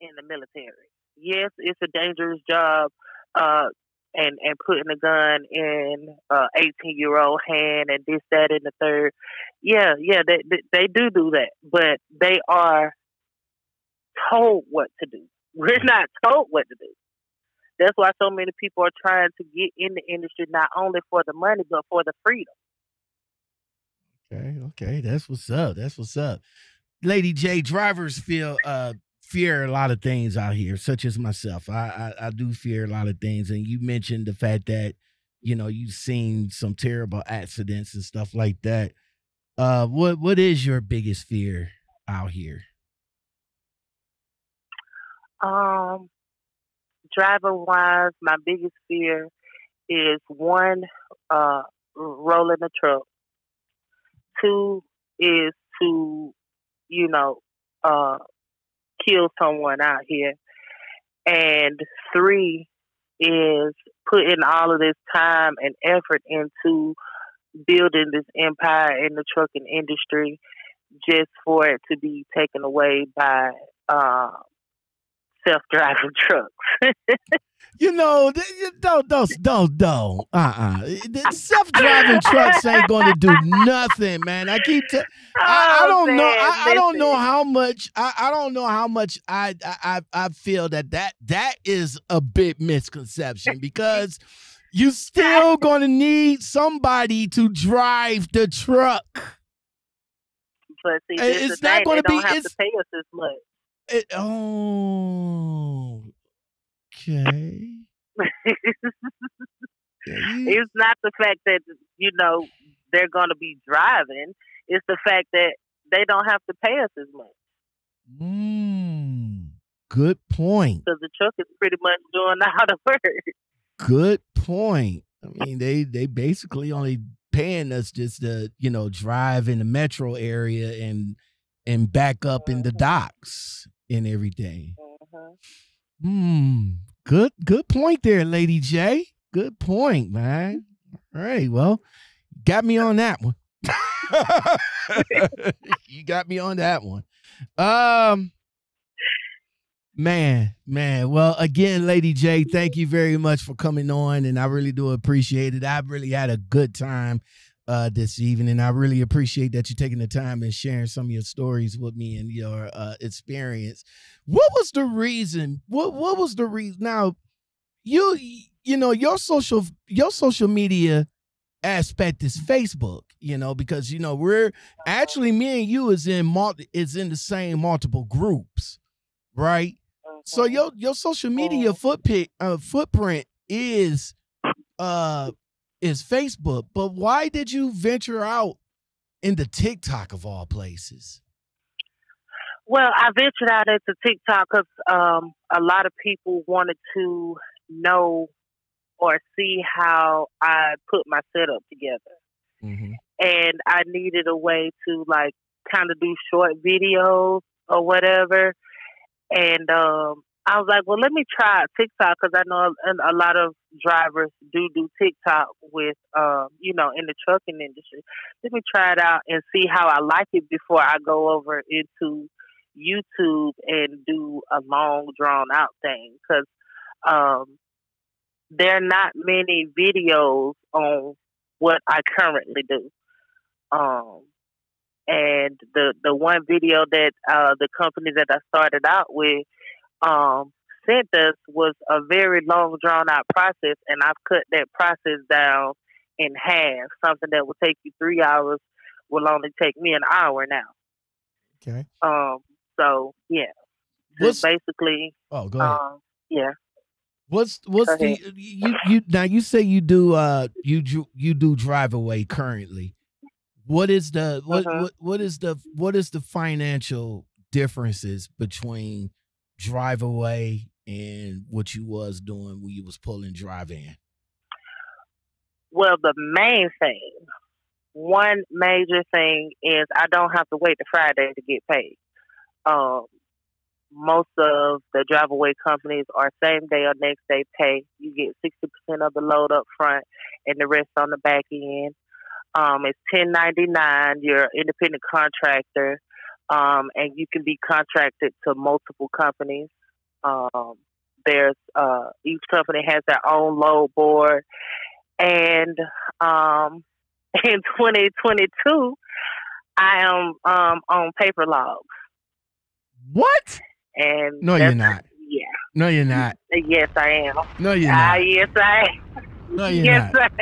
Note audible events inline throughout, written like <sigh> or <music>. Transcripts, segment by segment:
in the military. Yes, it's a dangerous job, uh, and and putting a gun in a 18 year old hand and this, that, and the third. Yeah, yeah, they, they they do do that, but they are told what to do. We're not told what to do. That's why so many people are trying to get in the industry not only for the money but for the freedom. Okay, okay, that's what's up. That's what's up. Lady J, drivers feel uh fear a lot of things out here, such as myself. I, I I do fear a lot of things, and you mentioned the fact that you know you've seen some terrible accidents and stuff like that. Uh, what what is your biggest fear out here? Um, driver wise, my biggest fear is one, uh, rolling a truck. Two is to, you know, uh, kill someone out here. And three is putting all of this time and effort into building this empire in the trucking industry just for it to be taken away by uh, self-driving trucks. you know, don't, don't, don't, don't. Uh-uh. Self-driving trucks ain't going to do nothing, man. I keep. T- I, I, oh, don't man, know. I, I, don't know how much. I, I don't know how much. I, I I feel that that that is a bit misconception because. You still <laughs> gonna need somebody to drive the truck. But see, it's not going to be. Have it's, to pay us as much. It, oh, okay. it's not the fact that you know they're going to be driving. It's the fact that they don't have to pay us as much. Mm, good point. Because the truck is pretty much doing all the work. Good point. I mean, they they basically only paying us just to you know drive in the metro area and and back up in the mm-hmm. Docks every day. Uh-huh. Hmm. Good. Good point there, Lady J. Good point, man. All right. Well, got me on that one. <laughs> you got me on that one. Um. Man, man. Well, again, Lady J, thank you very much for coming on, and I really do appreciate it. I've really had a good time uh, this evening. I really appreciate that you taking the time and sharing some of your stories with me and your uh, experience. What was the reason? What What was the reason? Now, you you know your social your social media aspect is Facebook. You know because you know we're actually me and you is in multi is in the same multiple groups, right? So mm-hmm. your your social media mm-hmm. footprint uh, footprint is uh is Facebook. But why did you venture out into TikTok of all places? Well, I ventured out into TikTok because um, a lot of people wanted to know or see how I put my setup together. Mm-hmm. And I needed a way to like kind of do short videos or whatever. And um, I was like, well, let me try TikTok because I know a, a, lot of drivers do do TikTok with, um, you know, in the trucking industry. Let me try it out and see how I like it before I go over into YouTube and do a long drawn out thing because um, there are not many videos on what I currently do. Um, and the the one video that uh, the company that I started out with um, sent us was a very long, drawn out process, and I've cut that process down in half. Something that would take you three hours will only take me an hour now. Okay. Um. So yeah, what's, basically. Oh, go ahead. Um, yeah. What's what's the you you now you say you do uh you you do drive away currently. What is the what, uh-huh. what what is the what is the financial differences between drive away and what you was doing when you was pulling dry van? Well, the main thing, one major thing is I don't have to wait to Friday to get paid. Um, most of the drive away companies are same day or next day pay. You get sixty percent of the load up front and the rest on the back end. Um, it's ten ninety nine. You're an independent contractor um, and you can be contracted to multiple companies. Um, there's uh, each company has their own load board, and um, <laughs> in 2022, I am um, on paper logs. What? And no, you're not. Yeah. No, you're not. Yes, I am. No, you're ah, not. Uh, yes, I am. <laughs> No, <laughs> you're yes, not.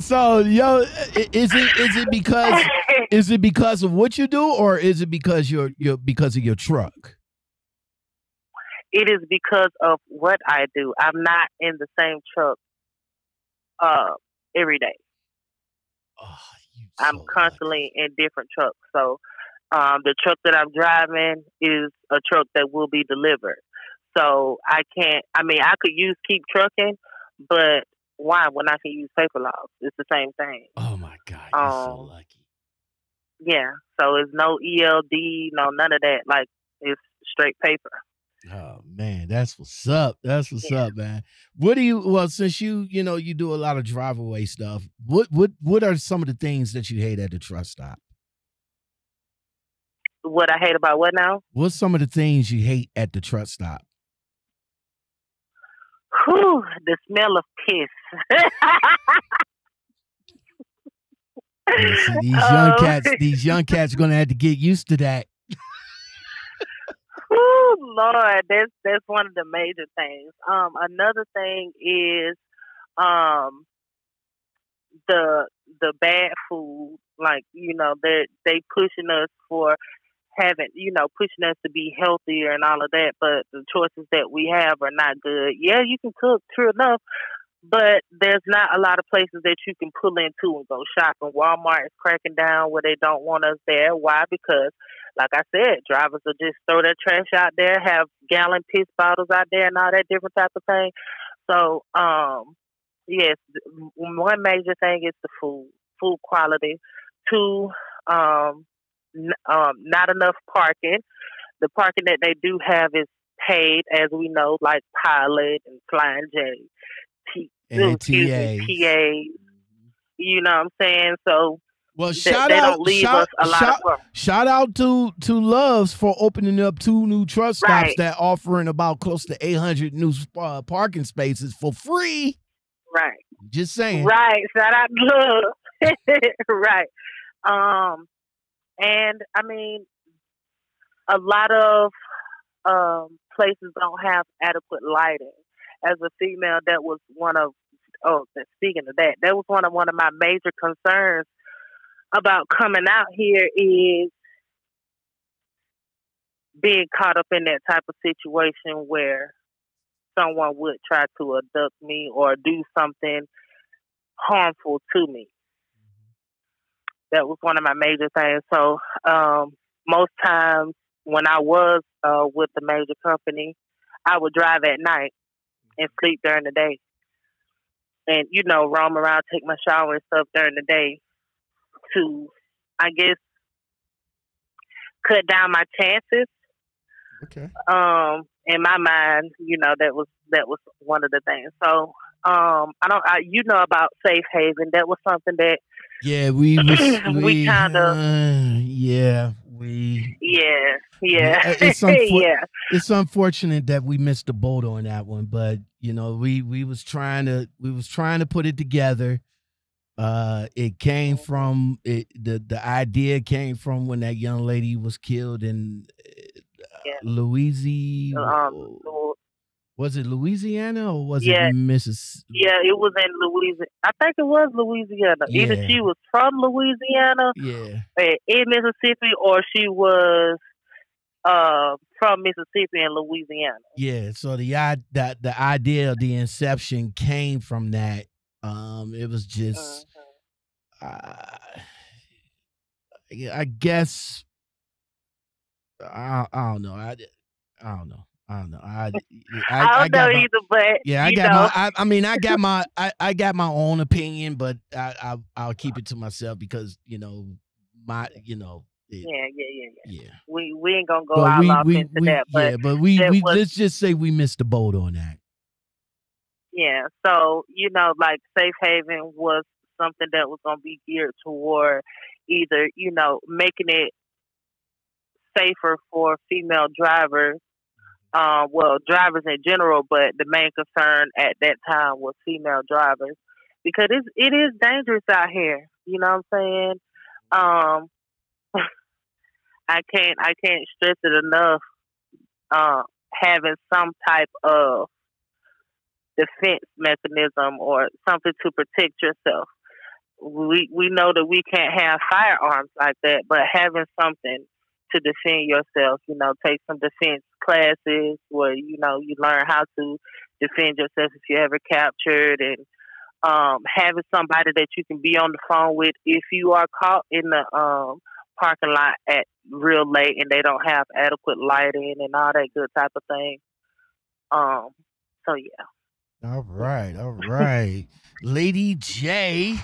So, yo, is it is it because <laughs> is it because of what you do, or is it because you're you're because of your truck? it is because of what I do. I'm not in the same truck uh, every day. Oh, I'm so constantly in different trucks. So um, the truck that I'm driving is a truck that will be delivered. So I can't. I mean, I could use KeepTruckin, but why when I can use paper logs? It's the same thing. Oh my god, you're um, so lucky. Yeah. So it's no ELD, no none of that. Like it's straight paper. Oh man, that's what's up. That's what's yeah. up, man. What do you well since you you know you do a lot of drive away stuff, what what what are some of the things that you hate at the truck stop? What I hate about what now? What's some of the things you hate at the truck stop? Whew, the smell of piss. yeah, see, these <laughs> young um, cats, these young cats are gonna have to get used to that. Oh Lord, that's that's one of the major things. Um, another thing is um the the bad food. Like you know, they they pushing us for having you know pushing us to be healthier and all of that, but the choices that we have are not good. Yeah, you can cook, true enough, but there's not a lot of places that you can pull into and go shopping. Walmart is cracking down where they don't want us there. Why? Because like I said, drivers will just throw their trash out there, have gallon piss bottles out there, and all that different type of thing. So, um, yes, one major thing is the food, food quality. Two, um, um, not enough parking. The parking that they do have is paid, as we know, like Pilot and Flying J, T, and TAs. You know what I'm saying? So well, shout they, out, shout, shout, shout, out to to Loves for opening up two new truck stops right. that offering about close to 800 new uh, parking spaces for free. Right. Just saying. Right. Shout out Love. <laughs> right. Um, and I mean, a lot of um, places don't have adequate lighting. As a female, that was one of oh, speaking of that, that was one of one of my major concerns about coming out here is being caught up in that type of situation where someone would try to abduct me or do something harmful to me. That was one of my major things. So um, most times when I was uh, with the major company, I would drive at night and sleep during the day. And, you know, roam around, take my shower and stuff during the day to, I guess, cut down my chances. Okay. Um, in my mind, you know, that was that was one of the things. So, um, I don't, I, you know about Safe Haven. That was something that. Yeah, we <clears throat> was, we, we kind of. Uh, yeah, we. Yeah, yeah, it's unfor- <laughs> yeah. It's unfortunate that we missed the boat on that one, but you know, we we was trying to we was trying to put it together. Uh, it came from it, the the idea came from when that young lady was killed in uh, yeah. Louisiana. Um, was it Louisiana or was yeah. it Mississippi? Yeah, it was in Louisiana. I think it was Louisiana. Yeah. Either she was from Louisiana, yeah, in Mississippi, or she was uh, from Mississippi and Louisiana. Yeah, so the that the idea of the inception came from that. Um, it was just uh, I guess I, I don't know. I, I don't know. I don't know. I <laughs> I, I don't know my, either, but yeah, I got know. my. I, I, mean, I got my. <laughs> I, I got my own opinion, but I, I I'll keep it to myself because you know my you know. It, yeah, yeah, yeah, yeah, yeah. We we ain't gonna go but all we, off we, into we, that, but yeah, but we we was, let's just say we missed the boat on that. Yeah, so you know, like Safe Haven was something that was going to be geared toward either, you know, making it safer for female drivers uh, well, drivers in general, but the main concern at that time was female drivers because it's, it is dangerous out here. You know what I'm saying? Um, <laughs> I can't I can't stress it enough. Uh, having some type of defense mechanism or something to protect yourself. We we know that we can't have firearms like that, but having something to defend yourself, you know, take some defense classes where you know you learn how to defend yourself if you're ever captured and um, having somebody that you can be on the phone with if you are caught in the um, parking lot at real late and they don't have adequate lighting and all that good type of thing. Um, so yeah. All right, all right. Lady J.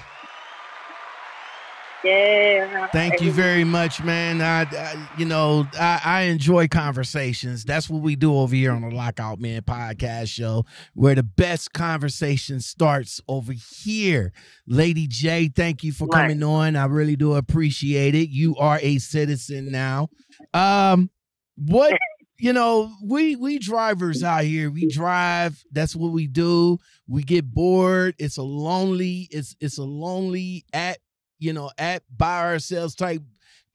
Yeah. Thank you very much, man. I, I you know, I, I, enjoy conversations. That's what we do over here on the Lockoutmen podcast show, where the best conversation starts over here. Lady J, thank you for coming right. on. I really do appreciate it. You are a citizen now. Um, what <laughs> you know, we we drivers out here, we drive. That's what we do. We get bored. It's a lonely. It's it's a lonely at you know, at by ourselves type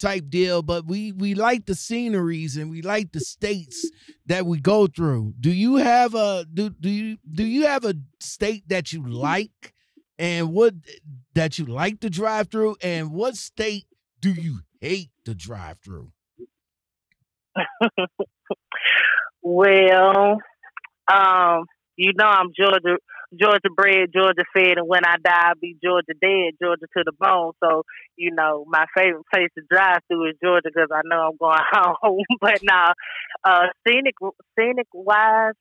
type deal, but we we like the sceneries and we like the states that we go through. Do you have a do do you do you have a state that you like and what that you like to drive through and what state do you hate to drive through? <laughs> well, um, you know I'm Georgia Georgia bred, Georgia fed, and when I die, I'll be Georgia dead, Georgia to the bone. So, you know, my favorite place to drive through is Georgia because I know I'm going <laughs> home. but now, uh, scenic, scenic wise,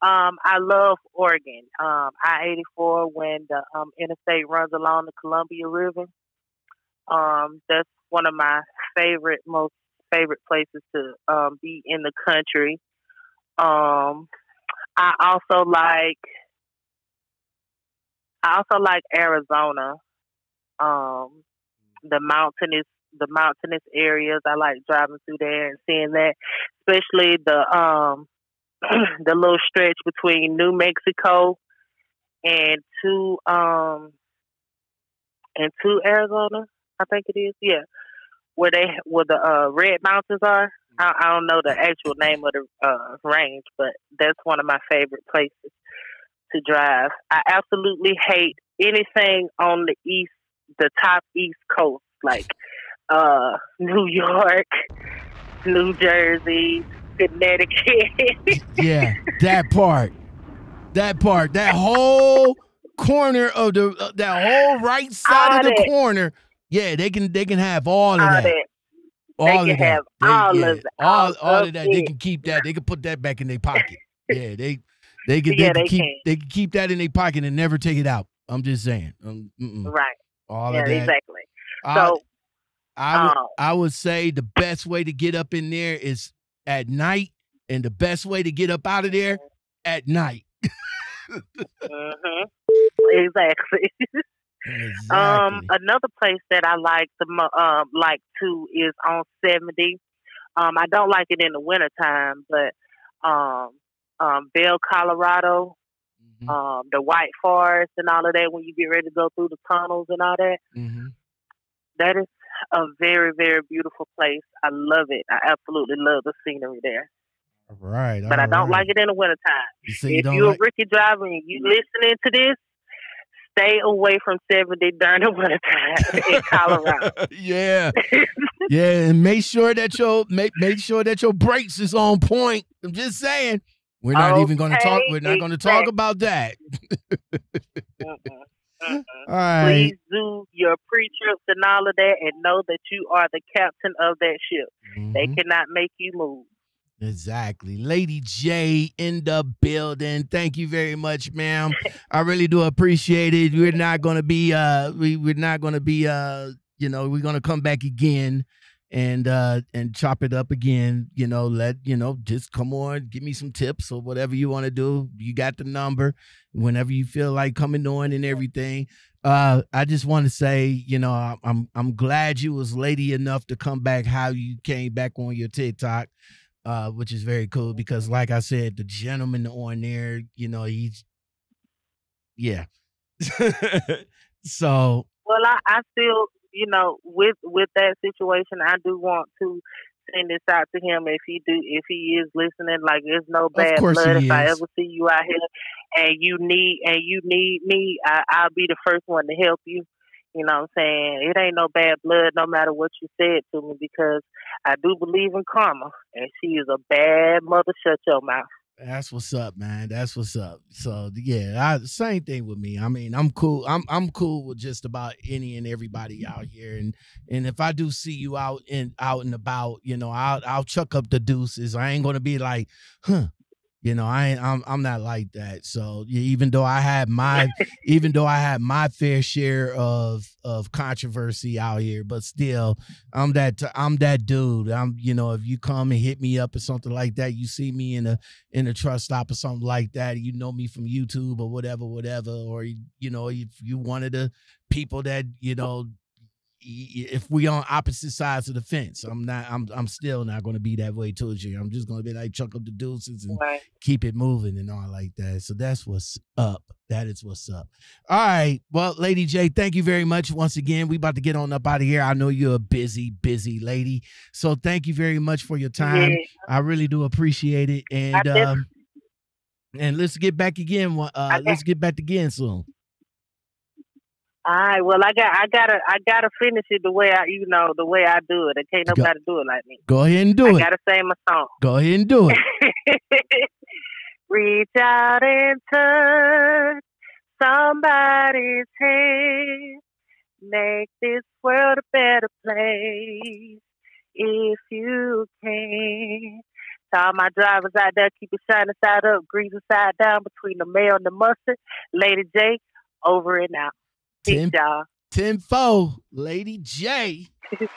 um, I love Oregon. Um, I eighty four when the um, interstate runs along the Columbia River. Um, that's one of my favorite, most favorite places to um, be in the country. Um, I also like I also like Arizona. Um, the mountainous the mountainous areas. I like driving through there and seeing that, especially the um <clears throat> the little stretch between New Mexico and to um and to Arizona. I think it is. Yeah, where they where the uh, red mountains are. I, I don't know the actual name of the uh, range, but that's one of my favorite places to drive. I absolutely hate anything on the east, the top east coast, like uh, <laughs> New York, New Jersey, Connecticut. yeah, that part, that part, that whole corner of the uh, that whole right side all of the corner. Yeah, they can they can have all of all that. that. All they of that. They, all yeah, of all, all of that. It. They can keep that. They can put that back in their pocket. Yeah, they they can, yeah, they, can they keep can. they can keep that in their pocket and never take it out. I'm just saying. Um, right. All yeah, of that. Exactly. So I would, um, I would say the best way to get up in there is at night, and the best way to get up out of there at night. mm-hmm. Exactly. <laughs> exactly. Um, another place that I like to um like to is on seventy. Um, I don't like it in the wintertime, but um, um, Vail, Colorado, mm-hmm. um, the White Forest, and all of that. When you get ready to go through the tunnels and all that, mm-hmm. that is a very, very beautiful place. I love it. I absolutely love the scenery there. All right, but I don't right. like it in the wintertime. You if you you're like- a Ricky driver and you listening to this, stay away from 70 during the wintertime <laughs> in Colorado. yeah. <laughs> yeah, and make sure that your make make sure that your brakes is on point. I'm just saying. We're not okay, even going to talk. We're not going to talk about that. <laughs> All right. Please do your pre-trips and all of that, and know that you are the captain of that ship. Mm-hmm. They cannot make you move. Exactly. Lady J in the building. Thank you very much, ma'am. I really do appreciate it. We're not gonna be uh we, we're not gonna be uh you know, we're gonna come back again and uh and chop it up again you know let you know just come on give me some tips or whatever you want to do you got the number whenever you feel like coming on and everything. Uh i just want to say you know i'm i'm glad you was lady enough to come back how you came back on your tiktok uh, which is very cool because, like I said, the gentleman on there, you know, he's yeah. <laughs> so well, I, I still, you know, with with that situation, I do want to send this out to him if he do if he is listening. Like, there's no bad blood. If is. I ever see you out here and you need and you need me, I, I'll be the first one to help you. You know what I'm saying? It ain't no bad blood no matter what you said to me because I do believe in karma and she is a bad mother. Shut your mouth. That's what's up, man. That's what's up. So yeah, I, same thing with me. I mean, I'm cool. I'm I'm cool with just about any and everybody out here. And and if I do see you out and out and about, you know, I'll I'll chuck up the deuces. I ain't gonna be like, huh, you know, I ain't, I'm I'm not like that. So even though I had my <laughs> even though I had my fair share of of controversy out here, but still, I'm that I'm that dude. I'm you know, if you come and hit me up or something like that, you see me in a in a truck stop or something like that, you know me from YouTube or whatever, whatever, or you know, if you one of the people that you know if we on opposite sides of the fence, I'm not. I'm. I'm still not going to be that way towards you. I'm just going to be like chuck up the deuces and right. keep it moving and all like that. So that's what's up. That is what's up. All right. Well, Lady J, thank you very much once again. We about to get on up out of here. I know you're a busy, busy lady. So thank you very much for your time. Yeah. I really do appreciate it. And um, and let's get back again. Uh, let's get back again soon. All right. Well, I got, I gotta, I gotta finish it the way I, you know, the way I do it. I can't nobody go, do it like me. Go ahead and do I it. I gotta say my song. Go ahead and do it. <laughs> Reach out and touch somebody's hand. Make this world a better place if you can. To all my drivers out there, keep it shining side up, greasy side down between the mail and the mustard. Lady J, over and out. Peace, y'all. 10 4, Lady J. <laughs>